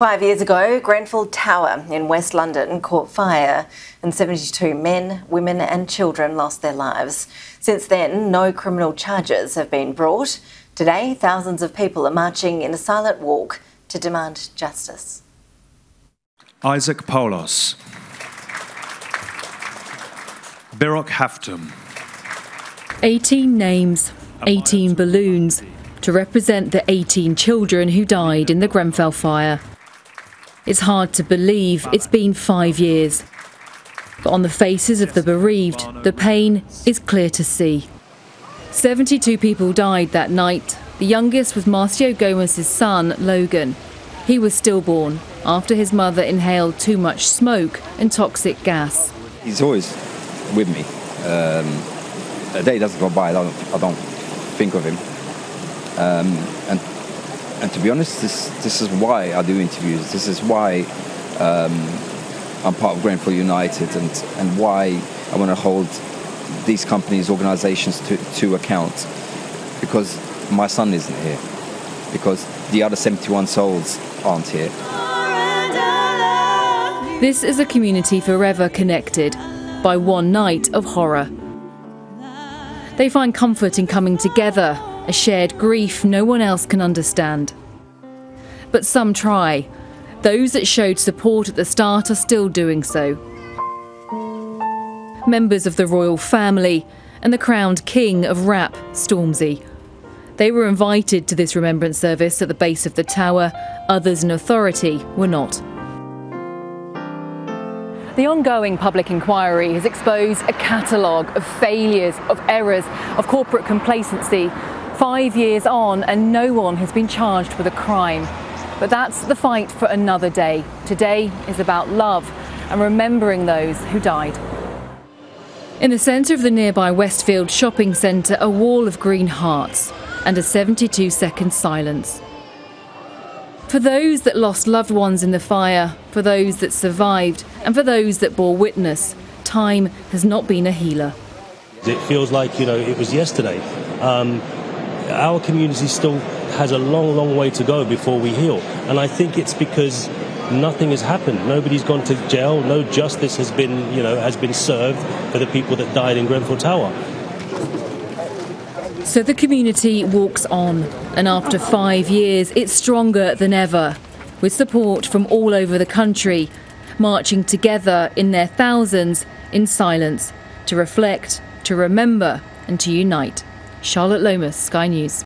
Five years ago, Grenfell Tower in West London caught fire and 72 men, women, and children lost their lives. Since then, no criminal charges have been brought. Today, thousands of people are marching in a silent walk to demand justice. Isaac Paulos, Biruk Haftom. 18 names, 18 balloons to represent the 18 children who died in the Grenfell fire. It's hard to believe it's been five years. But on the faces of the bereaved, the pain is clear to see. 72 people died that night. The youngest was Marcio Gomes's son, Logan. He was stillborn after his mother inhaled too much smoke and toxic gas. He's always with me. Um, a day doesn't go by, I don't, I don't think of him. Um, and and to be honest, this this is why I do interviews. This is why um, I'm part of Grenfell United, and and why I want to hold these companies, organisations to to account, because my son isn't here, because the other 71 souls aren't here. This is a community forever connected by one night of horror. They find comfort in coming together a shared grief no one else can understand. But some try. Those that showed support at the start are still doing so. Members of the royal family and the crowned king of rap, Stormzy. They were invited to this remembrance service at the base of the tower, others in authority were not. The ongoing public inquiry has exposed a catalogue of failures, of errors, of corporate complacency Five years on, and no one has been charged with a crime. But that's the fight for another day. Today is about love and remembering those who died. In the centre of the nearby Westfield shopping centre, a wall of green hearts and a 72 second silence. For those that lost loved ones in the fire, for those that survived, and for those that bore witness, time has not been a healer. It feels like, you know, it was yesterday. Um, our community still has a long, long way to go before we heal. And I think it's because nothing has happened. Nobody's gone to jail. No justice has been, you know, has been served for the people that died in Grenfell Tower. So the community walks on, and after five years, it's stronger than ever, with support from all over the country, marching together in their thousands in silence to reflect, to remember, and to unite. Charlotte Lomas, Sky News.